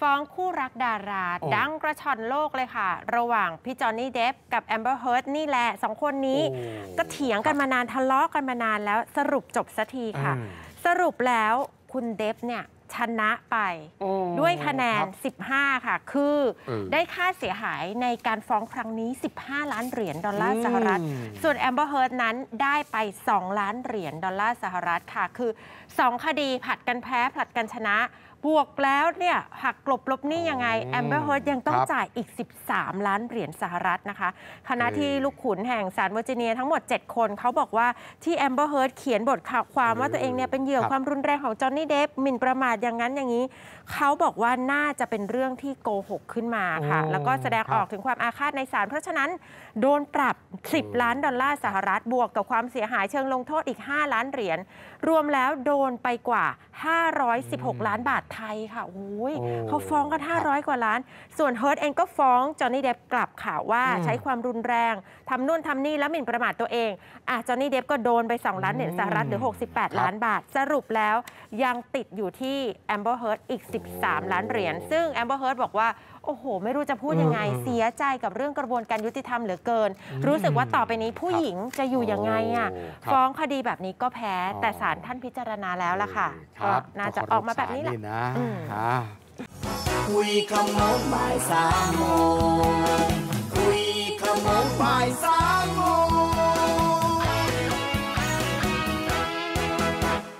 ฟ้องคู่รักดาราโอ้ดังกระฉ่อนโลกเลยค่ะ ระหว่างพี่จอห์นนี่เดปป์กับแอมเบอร์เฮิร์ตนี่แหละสองคนนี้โอ้ก็เถียงกันมานานทะเลาะกันมานานแล้วสรุปจบสักทีค่ะอืมสรุปแล้วคุณเดปป์เนี่ย ชนะไปโอ้ด้วยคะแนนรับ15 ค่ะ คือเออได้ค่าเสียหายในการฟ้องครั้งนี้ 15 ล้านเหรียญดอลลาร์สหรัฐอืมส่วนแอมเบอร์เฮิร์ตนั้นได้ไป 2 ล้านเหรียญดอลลาร์สหรัฐค่ะ คือ 2 คดีผลัดกันแพ้ผลัดกันชนะบวกแล้วเนี่ยหักกลบลบหนี้ยังไงอืมแอมเบอร์เฮิร์ตยังต้องครับจ่ายอีก 13 ล้านเหรียญสหรัฐนะคะคณะเออที่ลูกขุนแห่งศาลเวอร์จิเนียทั้งหมด 7 คนเขาบอกว่าที่แอมเบอร์เฮิร์ตเขียนบทความว่าตัวเองเนี่ยเป็นเหยื่อครับความรุนแรงของจอห์นนี่เดปป์หมิ่นประมาทอย่างนั้นอย่างนี้ เขาบอกว่าน่าจะเป็นเรื่องที่โกหกขึ้นมาค่ะโอ้แล้วก็แสดงครับออกถึงความอาฆาตในศาลเพราะฉะนั้นโดนปรับ 10 ล้านดอลลาร์สหรัฐบวกกับความเสียหายเชิงลงโทษอีก 5 ล้านเหรียญรวมแล้วโดนไปกว่า 516 ล้านบาทไทยค่ะโอ้ยโอ้เขาฟ้องกัน 500 กว่าล้าน ส่วนเฮิร์ตเองก็ฟ้องจอห์นนี่เดปป์กลับข่าวว่าอืมใช้ความรุนแรงทำนู่นทำนี่แล้วหมิ่นประมาทตัวเองอะจอห์นนี่เดปป์ก็โดนไป 2 ล้านเหรียญสหรัฐหรือ 68 ล้านบาท สรุปแล้วยังติดอยู่ที่แอมเบอร์เฮิร์ตอีก 13 ล้านเหรียญ ซึ่งแอมเบอร์เฮิร์ตบอกว่า โอ้โห ไม่รู้จะพูดยังไงอืมเสียใจกับเรื่องกระบวนการยุติธรรมเหลือเกิน รู้สึกว่าต่อไปนี้ผู้ครับหญิงจะอยู่ยังไงอะโอ้ครับฟ้องคดีแบบนี้ก็แพ้อ๋อแต่ศาลท่านพิจารณาแล้วล่ะค่ะคก็รับน่าจะออกมาแบบนี้แหละขอรบศาลนะอืมอ่าคุยคำโน้นบ่ายสามโมง